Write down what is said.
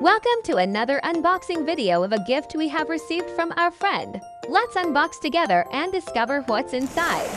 Welcome to another unboxing video of a gift we have received from our friend. Let's unbox together and discover what's inside.